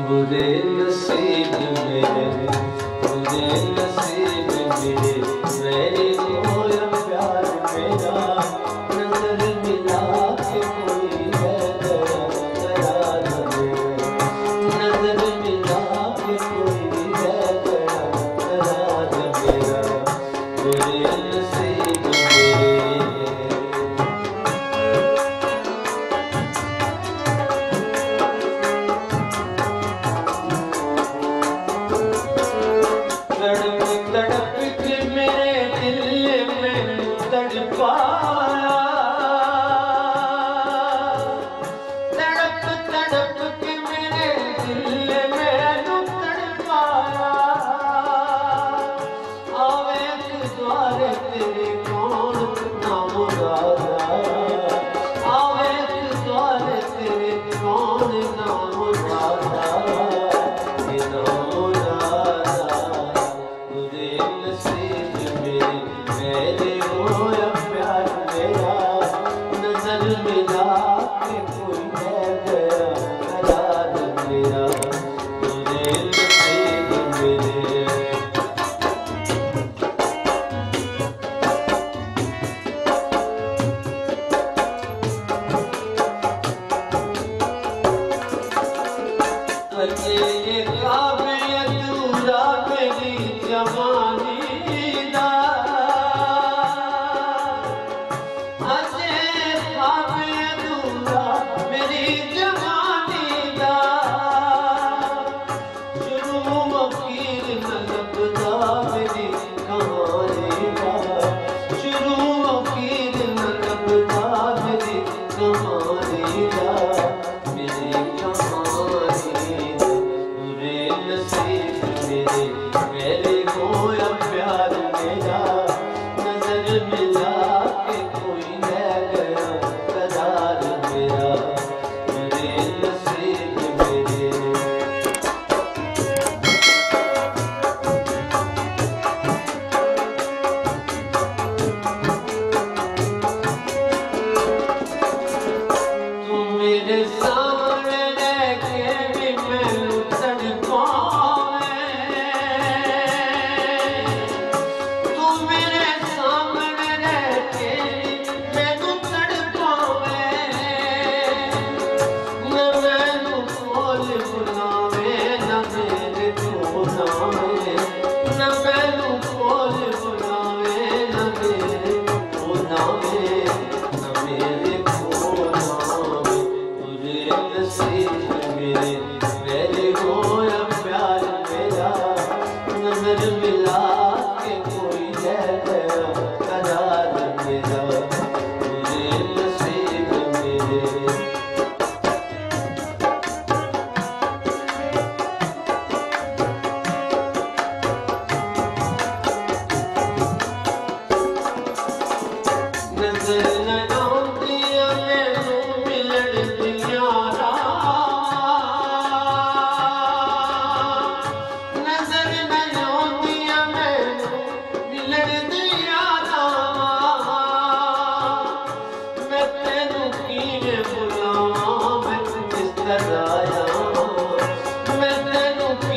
बुरे नसीब में 고 Thank you. के कोई जय जय